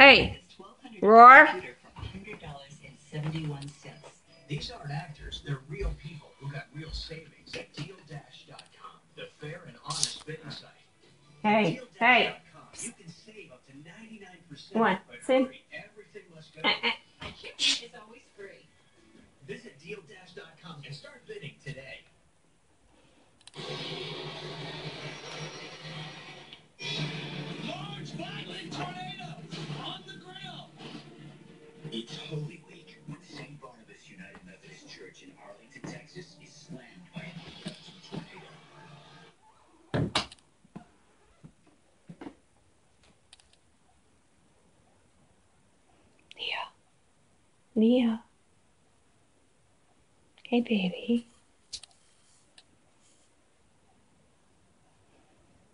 Hey, Roar. These aren't actors, they're real people who got real savings at DealDash.com, the fair and honest bidding site. Hey, hey. You can save up to 99%. Come on, It's Holy Week when St. Barnabas United Methodist Church in Arlington, Texas is slammed by a tornado. Leo. Leo. Hey, baby.